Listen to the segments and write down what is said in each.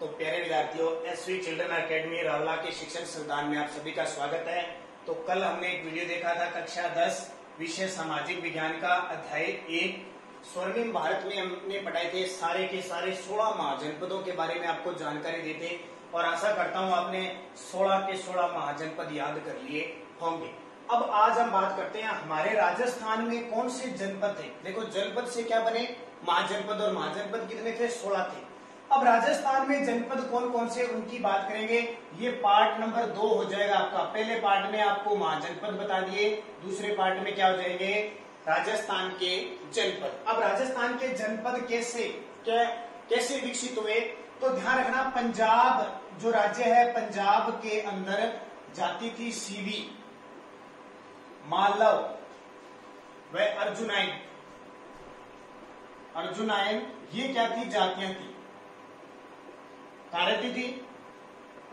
तो प्यारे विद्यार्थियों S V children academy Rawla के शिक्षण संस्थान में आप सभी का स्वागत है। तो कल हमने एक वीडियो देखा था कक्षा 10 विषय सामाजिक विज्ञान का, अध्याय एक। स्वर्णिम भारत में हमने पढ़ाए थे सारे के सारे 16 महाजनपदों के बारे में आपको जानकारी देते और आशा करता हूँ आपने 16 के 16 महाजनपद याद कर लिए होंगे। अब आज हम बात करते हैं, हमारे राजस्थान में कौन से जनपद थे? देखो, जनपद से क्या बने? महाजनपद और महाजनपद कितने थे? सोलह थे। अब राजस्थान में जनपद कौन कौन से उनकी बात करेंगे? ये पार्ट नंबर दो हो जाएगा आपका। पहले पार्ट में आपको महाजनपद बता दिए, दूसरे पार्ट में क्या हो जाएँगे? राजस्थान के जनपद। अब राजस्थान के जनपद कैसे, क्या, कैसे विकसित हुए? तो ध्यान रखना, पंजाब, जो राज्य है, पंजाब के अंदर जाती थी सीवी मालव व अर्जुनाइन अर्जुनाइन ये क्या थी? जातियाँ थी। कहा रहती थी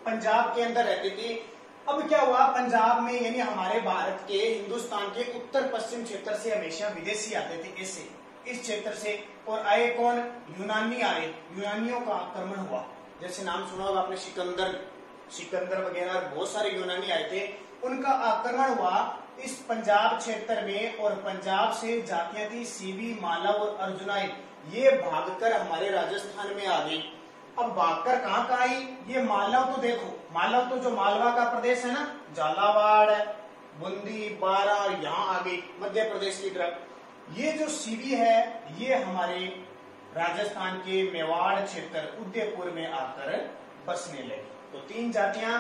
पंजाब के अंदर रहती थी। अब क्या हुआ? पंजाब में, यानी हमारे भारत के हिंदुस्तान के उत्तर पश्चिम क्षेत्र से हमेशा विदेशी आते थे। ऐसे, इस क्षेत्र से, और आए कौन? यूनानी आए। यूनानियों का आक्रमण हुआ। जैसे नाम सुना होगा आपने, सिकंदर। सिकंदर वगैरह, बहुत सारे यूनानी आए थे। उनका आक्रमण हुआ इस पंजाब क्षेत्र में, और पंजाब से जातियाँ थी सीबी मालव और अर्जुनाई ये भागकर हमारे राजस्थान में आ गई। अब भागकर कहाँ का आई? ये मालव तो देखो। मालव तो जो मालवा का प्रदेश है ना, झालावाड़ बूंदी, बारा और यहाँ आ गई मध्य प्रदेश की तरफ़। ये जो सीबी है, ये हमारे राजस्थान के मेवाड़ क्षेत्र, उदयपुर में आकर बसने लगी। तो तीन जातियाँ,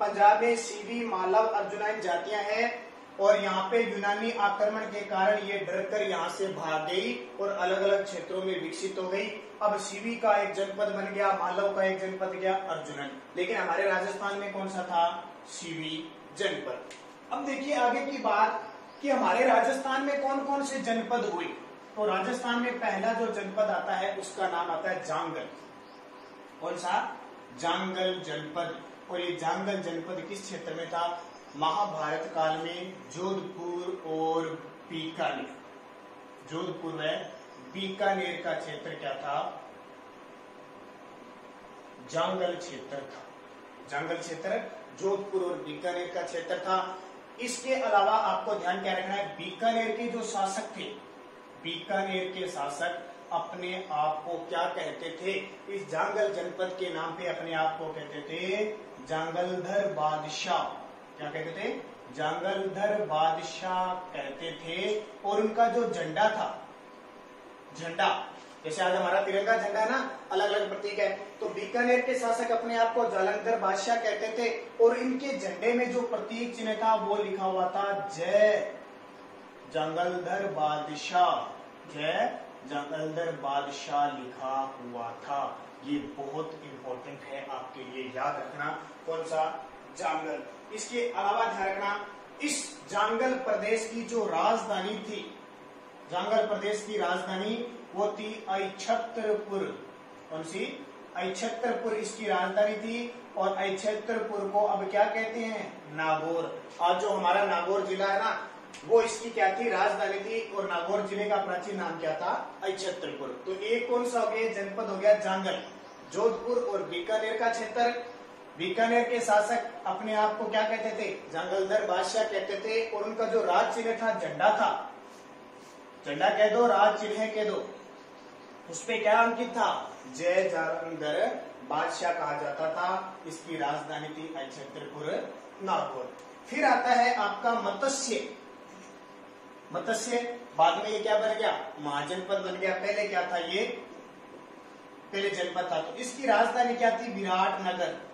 पंजाब सीबी मालव अर्जुनाइन जातियाँ हैं। और यहाँ पे यूनानी आक्रमण के कारण ये डर कर यहाँ से भाग गई और अलग अलग क्षेत्रों में विकसित हो गई। अब शिवी का एक जनपद बन गया, मालव का एक जनपद गया, अर्जुनन। लेकिन हमारे राजस्थान में कौन सा था? शिवी जनपद। अब देखिए आगे की बात कि हमारे राजस्थान में कौन कौन से जनपद हुए। तो राजस्थान में पहला जो जनपद आता है, उसका नाम आता है जांगल। कौन सा? जांगल जनपद। और ये जांगल जनपद किस क्षेत्र में था? महाभारत काल में जोधपुर और बीकानेर। जोधपुर में बीकानेर का क्षेत्र क्या था? जंगल क्षेत्र था। जंगल क्षेत्र जोधपुर और बीकानेर का क्षेत्र था। इसके अलावा आपको ध्यान क्या रखना है? बीकानेर के जो शासक थे, बीकानेर के शासक अपने आप को क्या कहते थे? इस जांगल जनपद के नाम पे अपने आप को कहते थे जांगलधर बादशाह। क्या कहते थे? जांगलधर बादशाह कहते थे, और उनका जो झंडा था, झंडा, जैसे आज हमारा तिरंगा झंडा है ना अलग अलग प्रतीक है तो बीकानेर के शासक अपने आप को जालंधर बादशाह कहते थे, और इनके झंडे में जो प्रतीक चिन्ह था, वो लिखा हुआ था, जय जंगलधर बादशाह, जय जंगलधर बादशाह लिखा हुआ था। ये बहुत इंपॉर्टेंट है, आपके लिए याद रखना, कौन सा? जांगल इसके अलावा ध्यान रखना, इस जांगल प्रदेश की जो राजधानी थी, जांगल प्रदेश की राजधानी वो थी अछत्रपुर कौन सी? अछत्रपुर इसकी राजधानी थी और अछत्रपुर को अब क्या कहते हैं? नागौर। आज जो हमारा नागौर जिला है ना, वो इसकी क्या थी? राजधानी थी और नागौर ज़िले का प्राचीन नाम क्या था? अछत्रपुर तो एक कौन सा हो गया? जनपद हो गया जांगल। जोधपुर और बीकानेर का क्षेत्र बीकानेर के शासक अपने आप को क्या कहते थे? जंगलधर बादशाह कहते थे और उनका जो राज चिन्ह था, झंडा था। झंडा कह दो, राज चिन्ह कह दो। उसपे क्या अंकित था? जय जालंधर बादशाह कहा जाता था। इसकी राजधानी थी छत्रपुर नागपुर। फिर आता है आपका मत्स्य। मत्स्य, बाद में ये क्या बन गया? महाजनपद बन गया। पहले क्या था ये? पहले जनपद था। तो इसकी राजधानी क्या थी? विराट नगर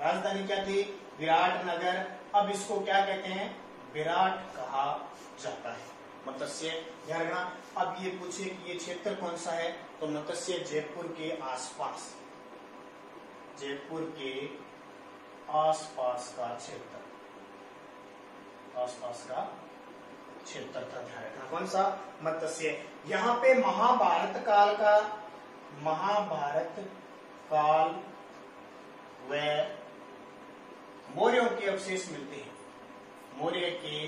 राजधानी क्या थी? विराट नगर। अब इसको क्या कहते हैं? विराट कहा जाता है। मत्स्य ध्यान अब ये पूछे कि ये क्षेत्र कौन सा है? तो मत्स्य जयपुर के आसपास। जयपुर के आसपास का क्षेत्र। आसपास का क्षेत्र का ध्यान रखना कौन सा? मत्स्य। यहाँ पे महाभारत काल का महाभारत काल व मौर्यों के अवशेष मिलते हैं। मौर्य के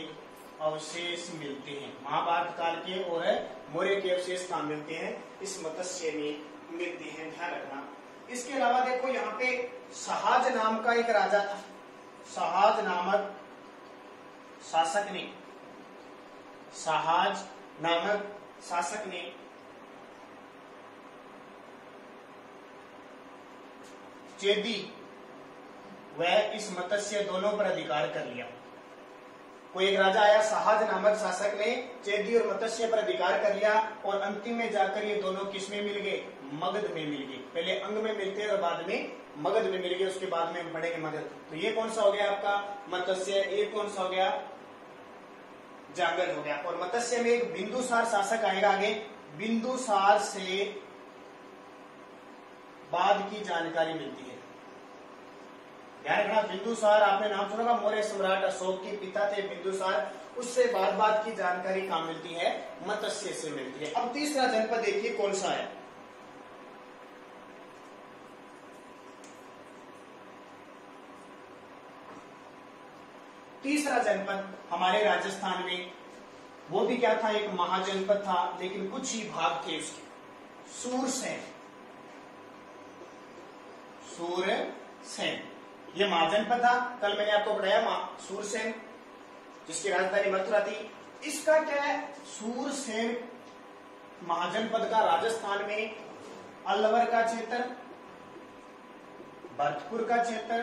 अवशेष मिलते हैं। महाभारत काल के और मौर्य के अवशेष कहा मिलते हैं? इस मत्स्य में मिलते हैं। ध्यान रखना। इसके अलावा देखो, यहाँ पे सहाज नाम का एक राजा था। सहाज नामक शासक ने, सहाज नामक शासक ने चेदी वह इस मत्स्य दोनों पर अधिकार कर लिया। कोई एक राजा आया सहाज नामक शासक ने चेदी और मत्स्य पर अधिकार कर लिया और अंतिम में जाकर ये दोनों किसमें मिल गए? मगध में मिल गए। पहले अंग में मिलते और बाद में मगध में मिल गए, उसके बाद में हम पढ़ेंगे मगध। तो ये कौन सा हो गया आपका? मत्स्य ये कौन सा हो गया? जांगल हो गया। और मत्स्य में एक बिंदुसार शासक आएगा आगे। बिंदुसार से बाद की जानकारी मिलती है। ध्यान रखना बिंदुसार आपने नाम सुना मौर्य सम्राट अशोक के पिता थे बिंदुसार उससे बाद बाद की जानकारी कहा मिलती है? मत्स्य से मिलती है। अब तीसरा जनपद देखिए कौन सा है। तीसरा जनपद हमारे राजस्थान में, वो भी क्या था? एक महाजनपद था, लेकिन कुछ ही भाग थे उसके। सूरसेन सूरसेन ये महाजनपद था। कल मैंने आपको बताया सूरसेन, जिसकी राजधानी मथुरा थी। इसका क्या है? सूरसेन महाजनपद का राजस्थान में अलवर का क्षेत्र, भरतपुर का क्षेत्र,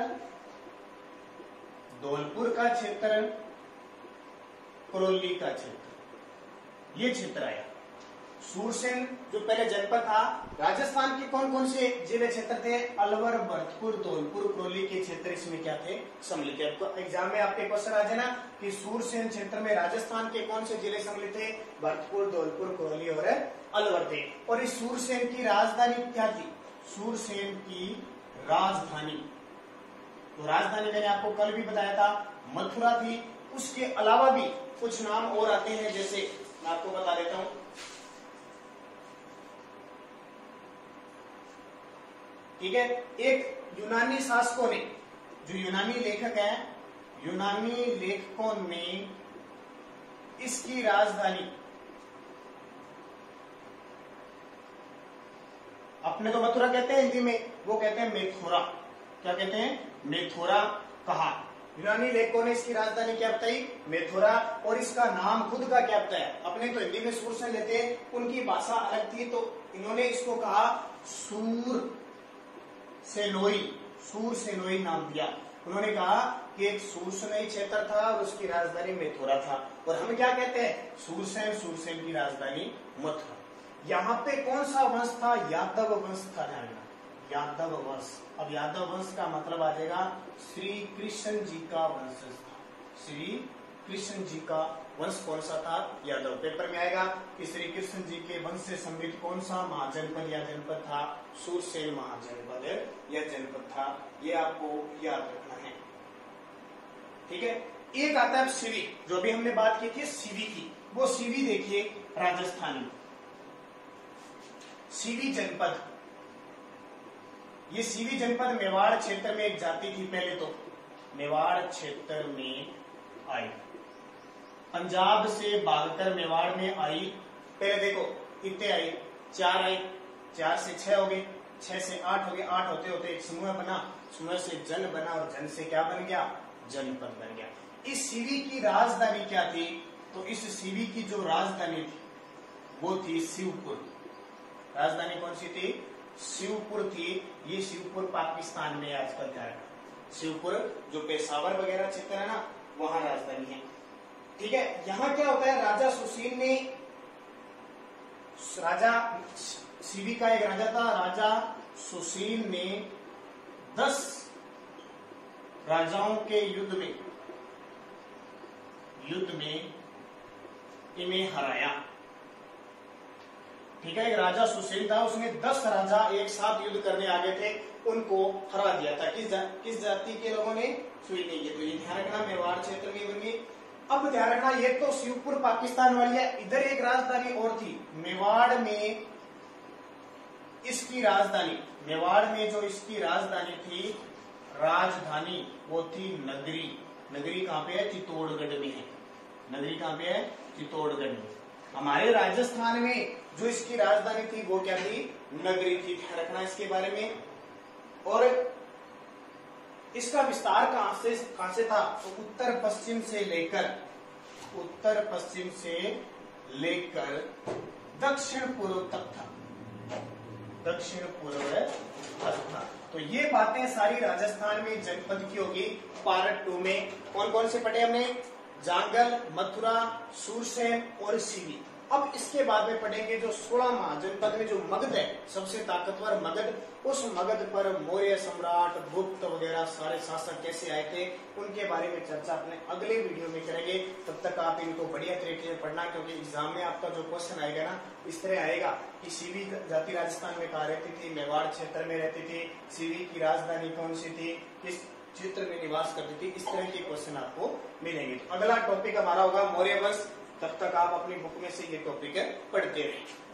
धौलपुर का क्षेत्र करौली का क्षेत्र। ये क्षेत्र आया। सूरसेन, जो पहले जनपद था, राजस्थान के कौन कौन से ज़िले क्षेत्र थे? अलवर, भरतपुर, धौलपुर, करौली के क्षेत्र इसमें क्या थे? सम्मिलित थे आपको एग्ज़ाम में आपके क्वेश्चन आ जाना कि सूरसेन क्षेत्र में राजस्थान के कौन से ज़िले सम्मिलित थे? भरतपुर, धौलपुर, करौली और अलवर थे। और इस सूरसेन की राजधानी क्या थी? सूरसेन की राजधानी। तो राजधानी मैंने आपको कल भी बताया था, मथुरा थी। उसके अलावा भी कुछ नाम और आते हैं, जैसे मैं आपको बता देता हूँ ठीक है? एक यूनानी शासकों ने, जो यूनानी लेखक है, यूनानी लेखकों ने इसकी राजधानी अपने तो मथुरा कहते हैं, हिंदी में वो कहते हैं मेथुरा। क्या कहते हैं? मेथुरा कहा। यूनानी लेखकों ने इसकी राजधानी क्या बताई? मेथुरा, और इसका नाम खुद का क्या बताया? अपने तो हिंदी में सूर से लेते उनकी भाषा अलग थी तो इन्होंने इसको कहा सूर। सेनोई, सूर सेनोई नाम दिया। उन्होंने कहा कि एक सूरसनई क्षेत्र था और उसकी राजधानी मेथुरा था। और हम क्या कहते हैं? सूरसेन सूरसेन की राजधानी मथुरा। यहाँ पे कौन सा वंश था? यादव वंश था ध्यान यादव वंश। अब यादव वंश का मतलब आ जाएगा श्री कृष्ण जी का वंश था श्री कृष्ण जी का वंश कौन सा था? यादव पेपर में आएगा कि श्री कृष्ण जी के वंश से संबंधित कौन सा महाजनपद? या जनपद था? सूरसेन महाजनपद। या जनपद था। ये आपको याद रखना है। ठीक है? एक आता है सीवी जो भी हमने बात की थी सीवी की। वो सीवी देखिए, राजस्थानी। सीवी जनपद। ये सीवी जनपद मेवाड़ क्षेत्र में एक जाति थी पहले तो। मेवाड़ क्षेत्र में आई। पंजाब से भागकर मेवाड़ में आई। पहले देखो कितने आई, चार आई, चार से छह हो गए छह से आठ हो गए आठ होते होते एक समूह बना, समूह से जन बना और जन से क्या बन गया? जनपद बन गया। इस सीवी की राजधानी क्या थी? तो इस सीवी की जो राजधानी थी, वो थी शिवपुर। राजधानी कौन सी थी? शिवपुर थी। ये शिवपुर पाकिस्तान में आजकल है? शिवपुर, जो पेशावर वगैरह क्षेत्र है ना वहाँ राजधानी है। ठीक है यहाँ क्या होता है राजा सुशील ने राजा सीवी का एक राजा था राजा सुशील ने दस राजाओं के युद्ध में युद्ध में इन्हें हराया। ठीक है एक राजा सुशील था उसने दस राजा एक साथ युद्ध करने आ गए थे उनको हरा दिया था। किस जा, किस जाति के लोगों ने? सुई नहीं तो ये ध्यान रखना, मेवाड़ क्षेत्र में बनी अब ध्यान रखना, ये तो शिवपुर पाकिस्तान वाली है, इधर एक राजधानी और थी, मेवाड़ में इसकी राजधानी, मेवाड़ में जो इसकी राजधानी थी, राजधानी, वो थी नगरी नगरी कहाँ पे है? चित्तौड़गढ़ में है। नगरी कहाँ पे है? चित्तौड़गढ़ में। हमारे राजस्थान में जो इसकी राजधानी थी, वो क्या थी? नगरी थी, ध्यान रखना इसके बारे में। और इसका विस्तार कहाँ से कहाँ से था? तो उत्तर पश्चिम से लेकर, उत्तर पश्चिम से लेकर दक्षिण पूर्व तक था। दक्षिण पूर्व तक था। तो ये बातें सारी राजस्थान में जनपद की होगी। पार्ट टू में कौन कौन से पढ़े हमने? जांगल, मथुरा, सूरसेन और सीवी अब इसके बाद में पढ़ेंगे जो सोलह महाजनपद में जो मगध है, सबसे ताकतवर मगध, उस मगध पर मौर्य सम्राट गुप्त वगैरह सारे शासक कैसे आए थे, उनके बारे में चर्चा अपने अगले वीडियो में करेंगे। तब तक आप इनको बढ़िया तरीके से पढ़ना, क्योंकि एग्ज़ाम में आपका जो क्वेश्चन आएगा ना, इस तरह आएगा कि सीवी जाति राजस्थान में कहा रहती थी, मेवाड़ क्षेत्र में रहती थी सीवी की राजधानी कौन सी थी, किस क्षेत्र में निवास करती थी, इस तरह के क्वेश्चन आपको मिलेंगे। तो अगला टॉपिक हमारा होगा मौर्य वंश। तब तक आप अपनी बुक में से ये टॉपिक है पढ़ते रहें